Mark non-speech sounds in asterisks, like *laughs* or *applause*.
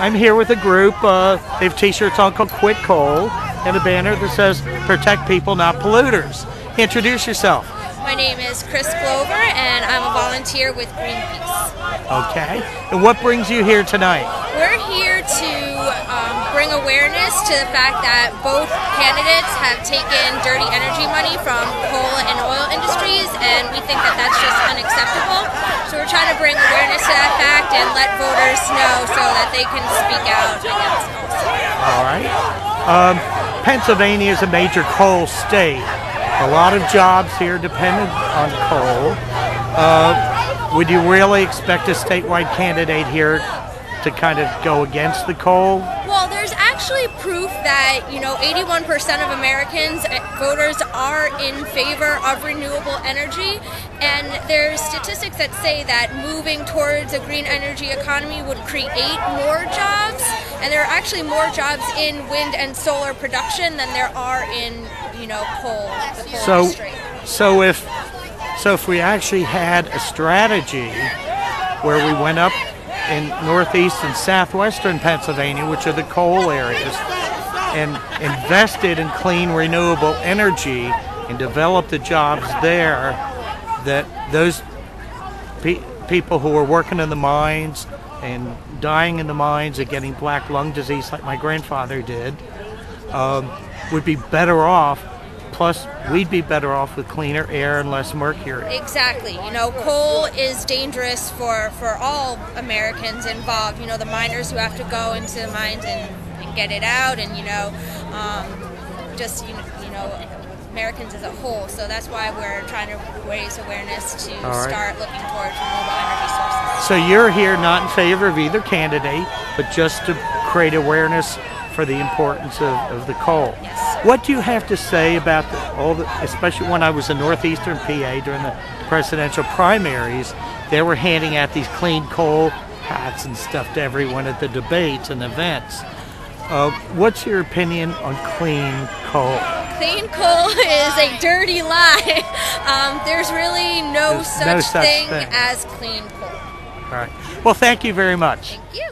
I'm here with a group. Uh, they have T-shirts on called "Quit Coal" and a banner that says "Protect People, Not Polluters." Introduce yourself. My name is Chris Glover, and I'm a volunteer with Greenpeace. Okay. And what brings you here tonight? We're here to um, bring awareness to the fact that both candidates have taken dirty energy money from coal and oil industries, and we think that that's just unacceptable. So we're trying to bring and let voters know so that they can speak out against also. All right. Um, Pennsylvania is a major coal state. A lot of jobs here dependent on coal. Uh, would you really expect a statewide candidate here to kind of go against the coal? Well, actually proof that, you know, 81% of Americans, uh, voters, are in favor of renewable energy. And there's statistics that say that moving towards a green energy economy would create more jobs. And there are actually more jobs in wind and solar production than there are in, you know, coal, the coal So, industry. so if so, if we actually had a strategy where we went up in northeast and southwestern Pennsylvania, which are the coal areas, and invested in clean renewable energy and developed the jobs there, that those pe- people who were working in the mines and dying in the mines and getting black lung disease like my grandfather did um, would be better off. Plus, we'd be better off with cleaner air and less mercury. Exactly. You know, coal is dangerous for, for all Americans involved. You know, the miners who have to go into the mines and, and get it out, and you know, um, just you know, you know, Americans as a whole. So that's why we're trying to raise awareness to right. start looking towards renewable energy sources. So you're here not in favor of either candidate, but just to create awareness for the importance of, of the coal. Yes. What do you have to say about the, all the, especially when I was in northeastern PA during the presidential primaries, they were handing out these clean coal hats and stuff to everyone at the debates and events. Uh, what's your opinion on clean coal? Clean coal *laughs* is a dirty lie. *laughs* Um, there's really no There's such, no such thing thing. as clean coal. All right. Well, thank you very much. Thank you.